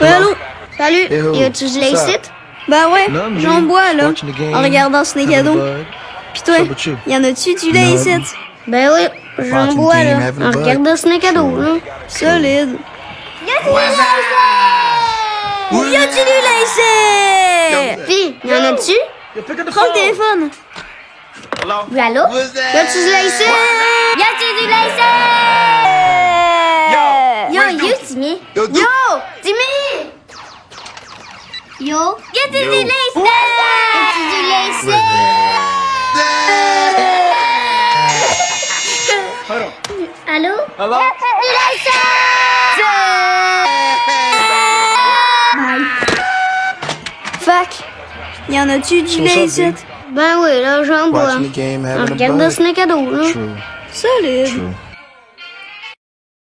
Ouais, allô? Salut, Hey, ho. y a-tu du lait What's up? ici? Ben ouais, Non, mais j'en bois, là, en regardant cadeau. bud. Pis toi, What's up with you? y en a-tu du lait ici? Ben oui, j'en bois là, en regardant ce cadeau là. Solide. Y a-tu du lait ici? Pis, y en a-tu? Prends le téléphone. Oui, allô? What's that? Y a-tu du lait ici? Y a-tu du lait ici? Yo, yo, Timmy. Yo, Yo, Timmy! Yo, y a-tu du lait ici? Y a-tu du lait ici? Allô? Hello? Lait ici? Fac, y en a-tu du dude? Ben oui, là, j'en bois. The having a regardant bud. ce cadeau là. True, Solide. true.